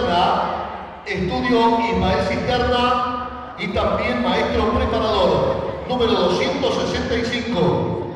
Cisterna, estudio Ismael Cisterna y también maestro preparador, número 265.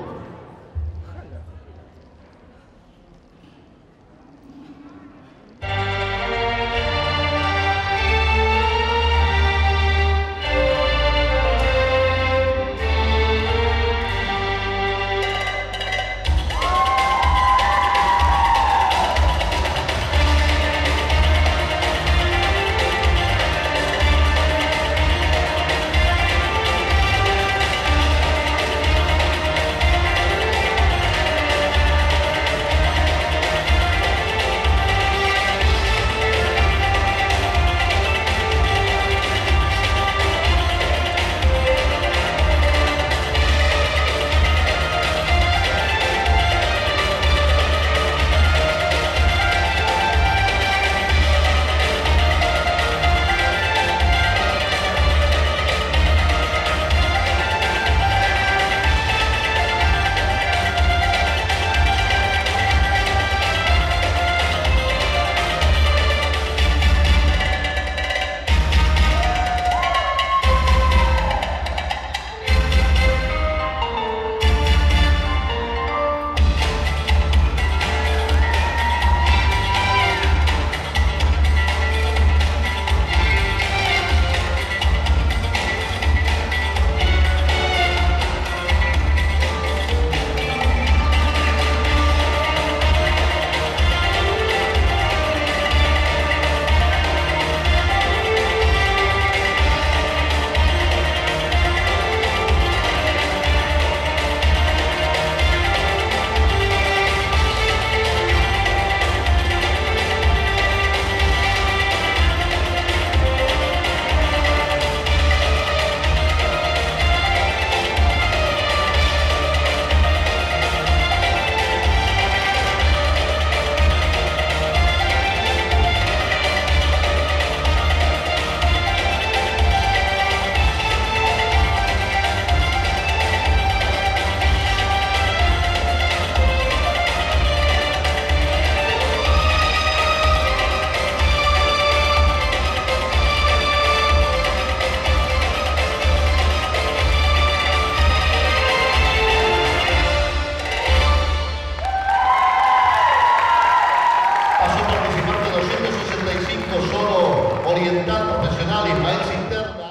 265 solo oriental profesional Ismael Cinterna.